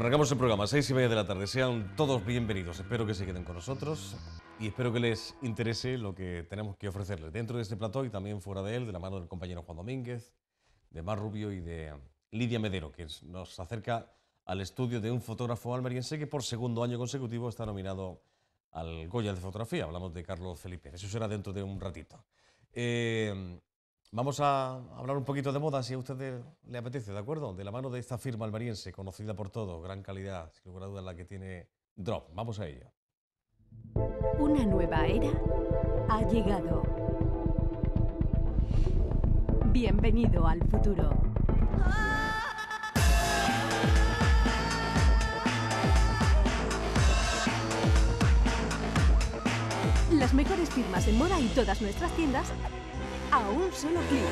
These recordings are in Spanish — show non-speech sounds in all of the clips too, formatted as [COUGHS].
Arrancamos el programa, seis y media de la tarde. Sean todos bienvenidos. Espero que se queden con nosotros y espero que les interese lo que tenemos que ofrecerles dentro de este plató y también fuera de él, de la mano del compañero Juan Domínguez, de Mar Rubio y de Lidia Medero, que nos acerca al estudio de un fotógrafo almeriense que por segundo año consecutivo está nominado al Goya de Fotografía. Hablamos de Carlos Felipe. Eso será dentro de un ratito. Eh, Vamos a hablar un poquito de moda, si a usted le apetece, ¿de acuerdo? De la mano de esta firma almeriense, conocida por todo, gran calidad, sin lugar a dudas la que tiene Drop. Vamos a ello. Una nueva era ha llegado. Bienvenido al futuro. Las mejores firmas en moda y todas nuestras tiendas a un solo clic.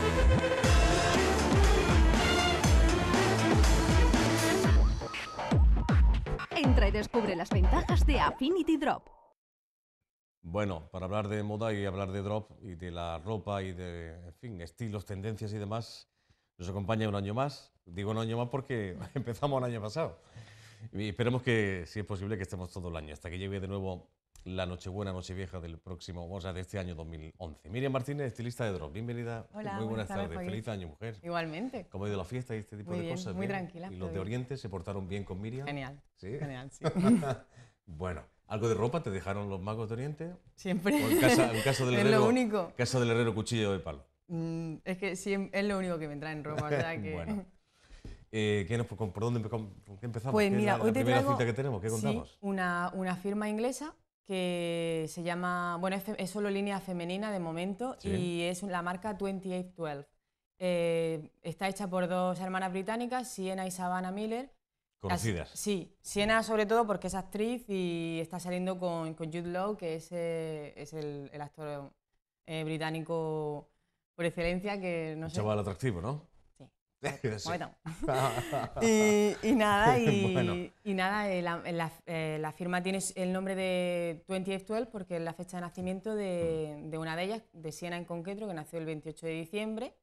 Entra y descubre las ventajas de Affinity Drop. Bueno, para hablar de moda y hablar de drop y de la ropa y de, en fin, estilos, tendencias y demás, nos acompaña un año más. Digo un año más porque [LAUGHS] empezamos el año pasado. Y esperemos que, si es posible, que estemos todo el año, hasta que llegue de nuevo la Nochebuena, Nochevieja del próximo, o sea, de este año 2011. Miriam Martínez, estilista de Drop, bienvenida. Hola, muy buenas, buenas tardes, tardes. Feliz año, mujer. Igualmente. ¿Cómo ha ido la fiesta y este tipo Muy de bien, cosas? muy tranquila, ¿Y los de bien. Oriente se portaron bien con Miriam? Genial. ¿Sí? Genial, sí. [LAUGHS] bueno, ¿algo de ropa te dejaron los magos de Oriente? Siempre. ¿O en, casa, en caso del [LAUGHS] es herrero, lo único. Casa del herrero, cuchillo de palo. Mm, es que siem- es lo único que me trae en ropa, [LAUGHS] que... Bueno. Eh, ¿qué nos- con- ¿Por dónde empezamos? Pues ¿Qué es mira, la, hoy la te primera traigo cita que tenemos? ¿Qué sí, contamos? una, una firma inglesa que se llama, bueno, es, solo línea femenina de momento Sí. y es la marca 2812. Eh, está hecha por dos hermanas británicas, Sienna y Savannah Miller. Conocidas. As- Sí, Sienna sobre todo porque es actriz y está saliendo con, con Jude Law, que es, eh, es el, el actor eh, británico por excelencia, que no Un sé... chaval atractivo, ¿no? [LAUGHS] Bueno. [LAUGHS] y, y nada, y, [LAUGHS] Bueno. y nada, eh, la, la- eh, la firma tiene el nombre de 2812 porque es la fecha de nacimiento de, de una de ellas, de Siena en concreto, que nació el 28 de diciembre.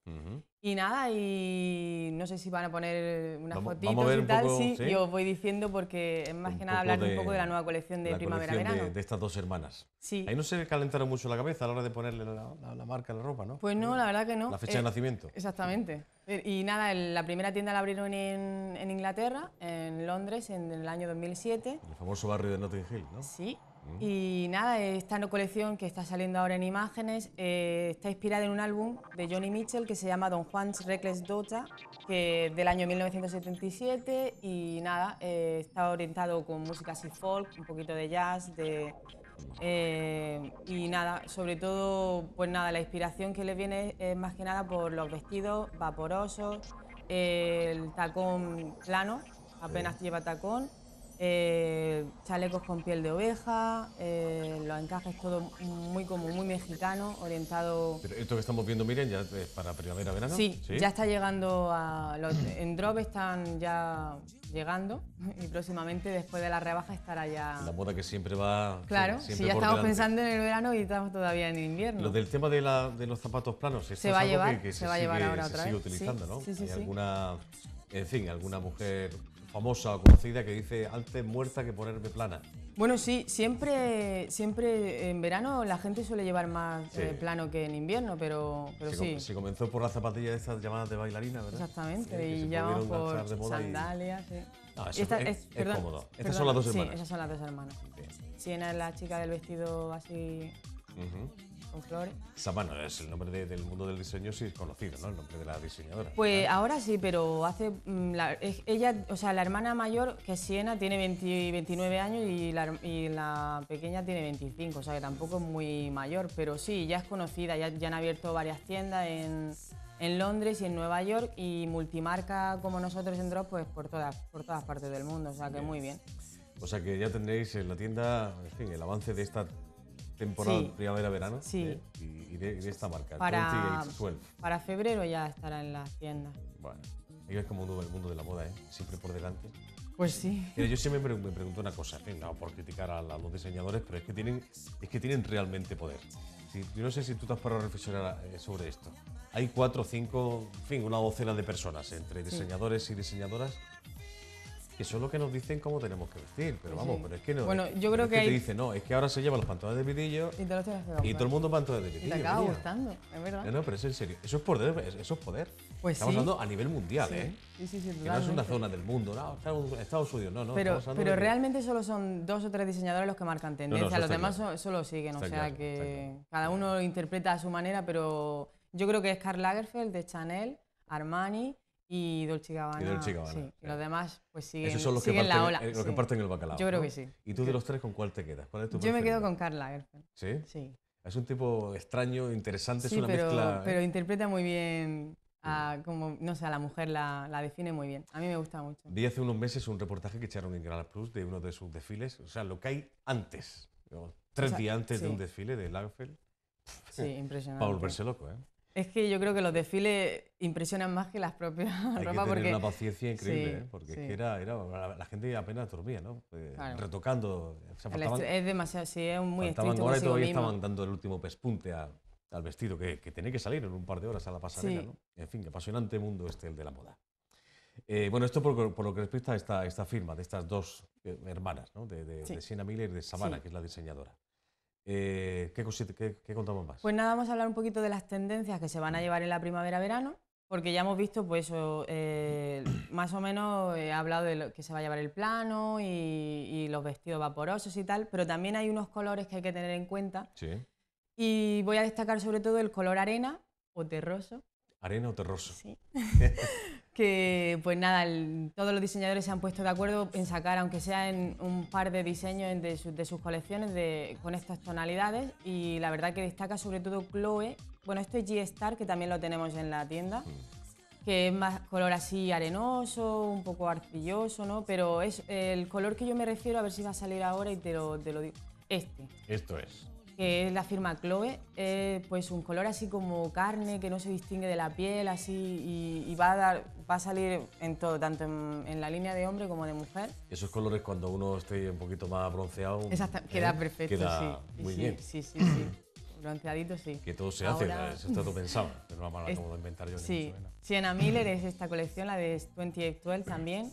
Y nada, y no sé si van a poner unas Vamos- fotitos vamos y tal, poco, sí, ¿sí? yo os voy diciendo porque es más Un que nada hablar de un poco de la nueva colección de primavera-verano. de, de estas dos hermanas. Sí. Ahí no se calentaron mucho la cabeza a la hora de ponerle la, la- la marca a la ropa, ¿no? Pues no, la verdad que no. La fecha Eh, de nacimiento. Exactamente. Eh, Y nada, el- la primera tienda la abrieron en, en Inglaterra, en Londres, en el año 2007. El famoso barrio de Notting Hill, ¿no? Sí. Y nada, esta no colección que está saliendo ahora en imágenes eh, está inspirada en un álbum de Johnny Mitchell que se llama Don Juan's Reckless Daughter, que del año 1977 y nada, eh, está orientado con música así folk, un poquito de jazz, de eh, y nada, sobre todo, pues nada, la inspiración que les viene es más que nada por los vestidos vaporosos, el tacón plano, apenas lleva tacón, eh, chalecos con piel de oveja, eh, los encajes todo muy como muy mexicano, orientado... Pero esto que estamos viendo, Miriam, ya es para primavera-verano. Sí, ya está llegando a... Los, en Drop están ya llegando [LAUGHS] y próximamente después de la rebaja estará ya... La moda que siempre va. Claro, si ya estamos delante. pensando en el verano y estamos todavía en invierno. Lo del tema de, la- de los zapatos planos, Se va a llevar, que, que se va a llevar ahora se otra sigue vez. Sí, utilizando, ¿no? sí, sí, Hay sí. alguna, en fin, alguna mujer famosa o conocida que dice antes muerta que ponerme plana. Bueno, sí, siempre, siempre en verano la gente suele llevar más Sí. eh, plano que en invierno, pero, pero se, sí, com- se comenzó por las zapatillas de estas llamadas de bailarina, ¿verdad? exactamente. Sí, y ya vamos por y- sandalias. No, Y eso esta- es- es cómodo. Estas son las dos hermanas. Sí, esas son las dos hermanas. Bien. Siena es la chica del vestido así Samano es el nombre de- del mundo del diseño, sí es conocido, ¿no? El nombre de la diseñadora. Pues ahora sí, pero hace. mm, la- ella, o sea, la hermana mayor, que es Siena, tiene 20 29 años y la, her- y la pequeña tiene 25, o sea que tampoco es muy mayor, pero sí, ya es conocida, ya, ya han abierto varias tiendas en, en Londres y en Nueva York y multimarca como nosotros en Drop, pues por todas, por todas partes del mundo, o sea que muy bien. O sea que ya tendréis en la tienda, en fin, el avance de esta temporada Sí. primavera-verano Sí. y, de, de esta marca, Para, 2812. para febrero ya estará en las tiendas. Bueno, ellos es como el mundo de la moda, ¿eh? siempre por delante. Pues sí. Mira, yo siempre me, pre- me pregunto una cosa, no por criticar a, los diseñadores, pero es que tienen, es que tienen realmente poder. Yo no sé si tú te has parado a reflexionar eh, sobre esto. Hay cuatro, cinco, en fin, una docena de personas entre diseñadores y diseñadoras Que son los que nos dicen cómo tenemos que vestir, pero vamos, Sí. pero es que no. Bueno, yo creo es que te hay- dicen, no, es que ahora se llevan los pantalones de pitillo Y te tienes que y todo el mundo pantalones de Y pitillo. te acaba niña. gustando, es verdad. No, no, pero es en serio. Eso es poder, eso es poder. Pues Estamos sí. hablando a nivel mundial, Sí, ¿eh? sí, sí, sí, Que no es una zona del mundo, no, Estados- Unidos, no, no. Pero, pero de que- realmente solo son dos o tres diseñadores los que marcan tendencia, eso los está demás claro. so- solo siguen, Está o sea claro, que cada uno lo interpreta a su manera, pero yo creo que es Karl Lagerfeld de Chanel, Armani y Dolce Gabbana. Y Dolce Gabbana, sí, sí. los demás pues siguen, Esos son los que, siguen parten, la ola. eh, los que sí. parten el bacalao. Yo creo ¿no? que sí. ¿Y tú de los tres con cuál te quedas? ¿Cuál es tu Yo me quedo con Karl Lagerfeld, ¿Sí? sí. Es un tipo extraño, interesante, Sí, es una pero, mezcla. ¿eh? pero interpreta muy bien, a, como, no sé, a la mujer la, la define muy bien. A mí me gusta mucho. Vi hace unos meses un reportaje que echaron en Canal Plus de uno de sus desfiles, o sea, lo que hay antes, ¿no? tres sea, días antes de sí. un desfile de Lagerfeld, Sí, impresionante. para volverse loco, ¿eh? Es que yo creo que los desfiles impresionan más que las propias [LAUGHS] Hay que ropas tener porque una paciencia increíble, Sí, ¿eh? Porque es que era, era, la, gente apenas dormía, ¿no? Eh, Claro. Retocando, o sea, el faltaban, estre- es demasiado, sí, es muy estricto horas y todavía mismo. estaban dando el último pespunte a- al vestido, que, que tiene que salir en un par de horas a la pasarela, Sí. ¿no? En fin, apasionante mundo este, el de la moda. Eh, bueno, esto por, por lo que respecta a esta, esta firma de estas dos hermanas, ¿no? De, de, Sí. de Sienna Miller y de Savannah, que es la diseñadora. Eh, ¿qué, qué- qué contamos más? Pues nada, vamos a hablar un poquito de las tendencias que se van a llevar en la primavera-verano, porque ya hemos visto, pues eso, eh, más o menos he hablado de lo que se va a llevar el plano y, y los vestidos vaporosos y tal, pero también hay unos colores que hay que tener en cuenta sí. y voy a destacar sobre todo el color arena o terroso, ¿Arena o terroso? Sí. [LAUGHS] que pues nada, el- todos los diseñadores se han puesto de acuerdo en sacar, aunque sea en un par de diseños de, sus- de sus colecciones de, con estas tonalidades y la verdad que destaca sobre todo Chloe. Bueno, esto es G-Star, que también lo tenemos en la tienda, que es más color así arenoso, un poco arcilloso, ¿no? Pero es el color que yo me refiero, a ver si va a salir ahora y te lo, te lo digo. Este Esto es. que es la firma Chloe, eh, pues un color así como carne que no se distingue de la piel, así, y, y va, a dar, va a salir en todo, tanto en, en la línea de hombre como de mujer. Esos colores cuando uno esté un poquito más bronceado. Exacta, ¿eh? queda perfecto, Queda sí. muy sí, bien. Sí, sí, sí. [COUGHS] Bronceadito, sí. Que todo se hace, Ahora- eso está todo pensado. No [LAUGHS] lo Es- acabo de inventar yo. ni Sí. Sienna Miller es esta colección, la de 2812 también.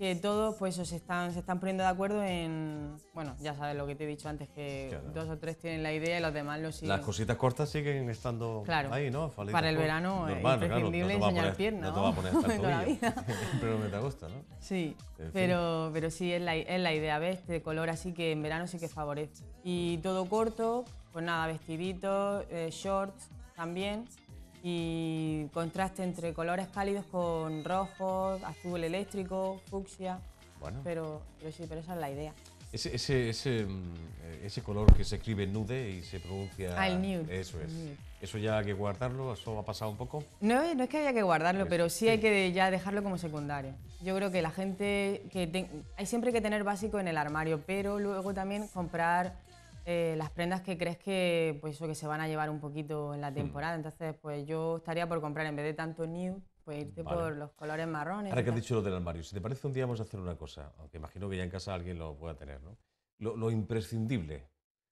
Que todos pues se están, se están poniendo de acuerdo en. Bueno, ya sabes lo que te he dicho antes, que Claro. dos o tres tienen la idea y los demás lo siguen. Las cositas cortas siguen estando Claro. ahí, ¿no? Falitas Para el verano es Normal, claro, imprescindible no enseñar poner- pierna, No te va a poner hasta el. [LAUGHS] [LAUGHS] Pero no te gusta, ¿no? Sí, En fin. pero, pero sí es la, es la idea, ¿ves? Este color así que en verano sí que favorece. Y todo corto, pues nada, vestiditos, eh, shorts también. Y contraste entre colores cálidos con rojos, azul eléctrico, fucsia. Bueno, Pero, pero sí, pero esa es la idea. ese, ese, ese, mm, eh, ese color que se escribe nude y se pronuncia. Ah, el nude, Eso es. nude. Eso ya hay que guardarlo, eso ha pasado un poco. No, es- no es que haya que guardarlo, pero sí hay que ya dejarlo como secundario. Yo creo que la gente, que ten- hay siempre que tener básico en el armario, pero luego también comprar eh, las prendas que crees que, pues, eso, que se van a llevar un poquito Hmm. en la temporada. Entonces, pues yo estaría por comprar, en vez de tanto nude, pues irte Vale. por los colores marrones. Ahora que has dicho lo del armario, si te parece un día vamos a hacer una cosa, aunque imagino que ya en casa alguien lo pueda tener, ¿no? Lo, lo imprescindible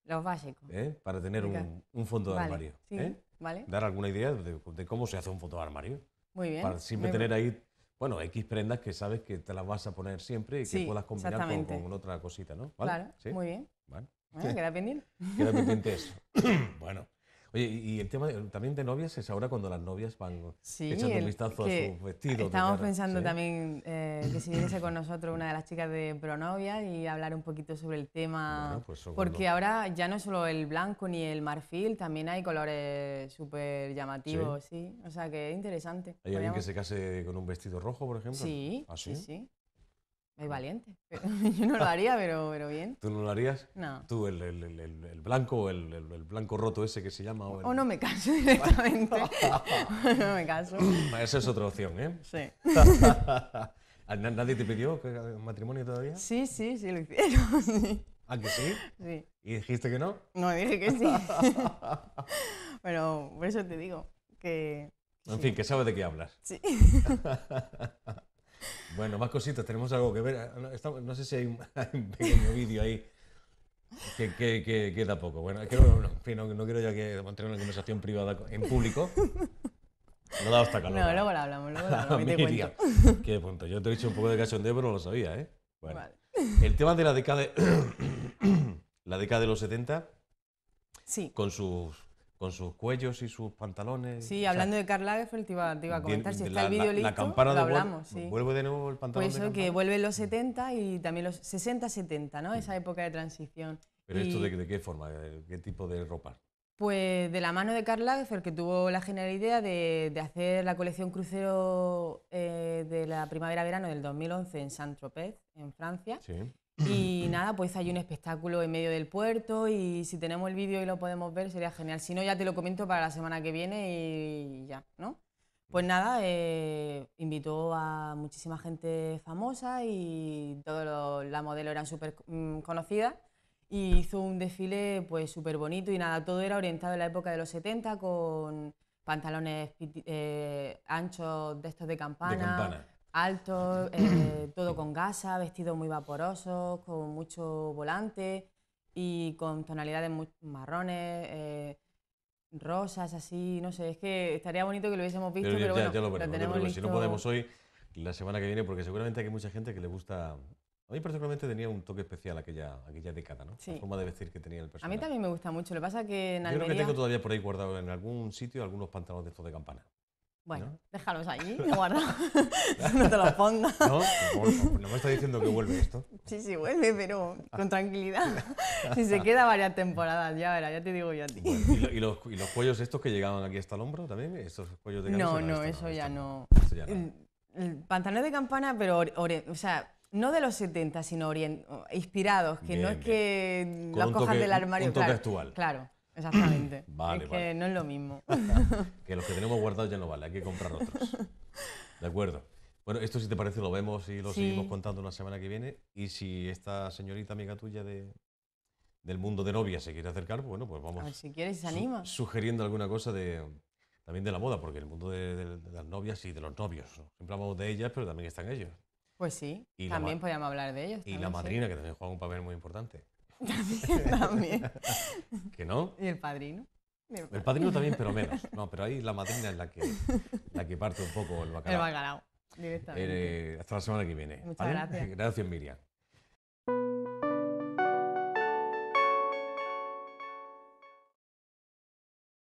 Los básicos. ¿eh? para tener un, un fondo de Vale, armario. sí, ¿eh? ¿vale? Dar alguna idea de, de cómo se hace un fondo de armario. Muy bien. Para siempre tener ahí, bueno, X prendas que sabes que te las vas a poner siempre y que Sí, puedas combinar con, otra cosita, ¿no? ¿Vale? Claro, ¿Sí? muy bien. Bueno, queda pendiente. pendiente eso. [COUGHS] [COUGHS] bueno. Oye, y el tema de- también de novias es ahora cuando las novias van Sí, echando un el- vistazo a sus vestidos. Estábamos pensando ¿sí? también eh, que si viniese con nosotros una de las chicas de Pronovia y hablar un poquito sobre el tema. Bueno, pues porque cuando- ahora ya no es solo el blanco ni el marfil, también hay colores súper llamativos, sí. O sea que es interesante. ¿Hay alguien que se case con un vestido rojo, por ejemplo? Sí, ¿Ah, sí, sí? Hay valiente. [LAUGHS] Yo no lo haría, pero, pero bien. ¿Tú no lo harías? No. ¿Tú el, el- el- blanco o el, el- blanco roto ese que se llama? O el- [LAUGHS] O no me caso directamente. no me caso. Esa es otra opción, ¿eh? Sí. [LAUGHS] ¿A na- ¿Nadie te pidió matrimonio todavía? Sí, sí, sí lo hicieron. sí. ¿Ah, que sí? sí. ¿Y dijiste que no? No, dije que sí. Pero por eso te digo que. En sí. fin, que sabes de qué hablas. Sí. Bueno, más cositas, tenemos algo que ver. Ah, No, no sé si hay un, [LAUGHS] hay un pequeño vídeo ahí que, que- que queda poco. Bueno, que no, en fin, no- no quiero ya que mantener una conversación privada en público. No da hasta calor. No, luego lo hablamos, luego lo hablamos [LAUGHS] te Miriam. Qué punto. Yo te he dicho un poco de cachondeo, pero no lo sabía, ¿eh? Bueno. Vale. El tema de la década de, [COUGHS] la década de los 70, Sí, con sus, con sus cuellos y sus pantalones. sí, o sea, hablando de Karl Lagerfeld te iba, te iba a comentar, si de está la, el vídeo listo, la campana lo hablamos, sí. Vuelve de nuevo el pantalón Pues de eso, que vuelve en los 70 y también los 60-70, ¿no? Esa época de transición. Pero esto de, de qué forma, ¿De qué tipo de ropa. Pues de la mano de Karl Lagerfeld, que tuvo la genial idea de, de hacer la colección crucero eh, de la primavera-verano del 2011 en Saint-Tropez, en Francia. Sí. Y nada, pues hay un espectáculo en medio del puerto y si tenemos el vídeo y lo podemos ver sería genial. Si no, ya te lo comento para la semana que viene y ya, ¿no? Pues nada, eh, invitó a muchísima gente famosa y todo lo- la modelo eran súper mm, conocidas y hizo un desfile pues súper bonito y nada, todo era orientado en la época de los 70 con pantalones eh, anchos de estos de campana, campana. Altos, eh, todo con gasa, vestidos muy vaporosos, con mucho volante y con tonalidades muy marrones, eh, rosas, así, no sé, es que estaría bonito que lo hubiésemos visto, Pero ya, pero, bueno, ya lo veremos. ya tenemos veremos. Si no podemos hoy, la semana que viene, porque seguramente hay mucha gente que le gusta. A mí particularmente tenía un toque especial aquella, aquella década, ¿no? Sí. La forma de vestir que tenía el A personaje. mí también me gusta mucho, lo que pasa que en Yo creo que Almería... tengo todavía por ahí guardado en algún sitio algunos pantalones de estos de campana. Bueno, ¿no? déjalos allí, [LAUGHS] guardados. [LAUGHS] no te los pongas. [LAUGHS] ¿No? No me está diciendo que vuelve esto. Sí, sí, vuelve, pero con tranquilidad. si se queda varias temporadas, ya verás, ya te digo yo a ti. Bueno, ¿y, lo- y los, y los cuellos estos que llegaban aquí hasta el hombro también? ¿Estos cuellos de No, camisa? no, esto eso ya no. Esto ya no. El, el pantalón de campana, pero, o sea, no de los 70, sino orien- inspirados, que no Bien, es que Con los un cojan toque- del armario. un toque claro, actual. Claro, exactamente. [COUGHS] Vale, es que vale. no es lo mismo. [LAUGHS] Que los que tenemos guardados ya no vale, hay que comprar otros. [LAUGHS] De acuerdo. Bueno, esto si te parece lo vemos y lo Sí. seguimos contando la semana que viene. Y si esta señorita amiga tuya de, del mundo de novia se quiere acercar, bueno, pues A vamos ver si quieres, se su- anima. sugiriendo alguna cosa de, también de la moda, porque el mundo de, de- de las novias y de los novios. ¿no? Siempre hablamos de ellas, pero también están ellos. Pues sí, Y la también podríamos hablar de ellos. Y la también, sí. madrina, que también juega un papel muy importante. También. ¿Que no? Y el padrino. El El padrino también, pero menos. No, pero ahí la madrina es la que, la que parte un poco el El bacalao. bacalao, directamente. Eh, hasta la semana que viene. Muchas gracias. Gracias, Miriam.